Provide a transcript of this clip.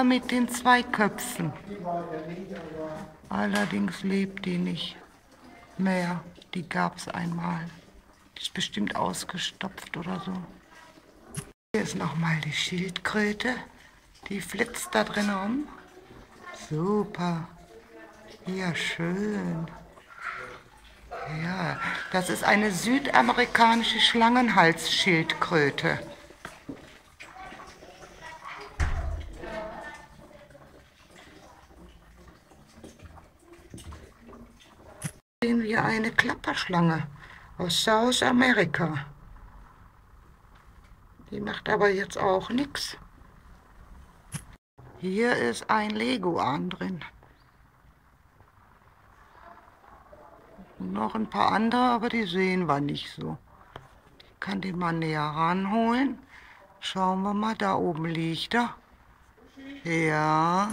Schlange mit den zwei Köpfen. Allerdings lebt die nicht mehr. Die gab es einmal. Die ist bestimmt ausgestopft oder so. Hier ist nochmal die Schildkröte. Die flitzt da drin um. Super. Ja, schön. Ja, das ist eine südamerikanische Schlangenhalsschildkröte. Sehen wir eine Klapperschlange aus South America. Die macht aber jetzt auch nichts. Hier ist ein Leguan drin. Noch ein paar andere, aber die sehen wir nicht so. Ich kann den mal näher ranholen. Schauen wir mal, da oben liegt er. Ja.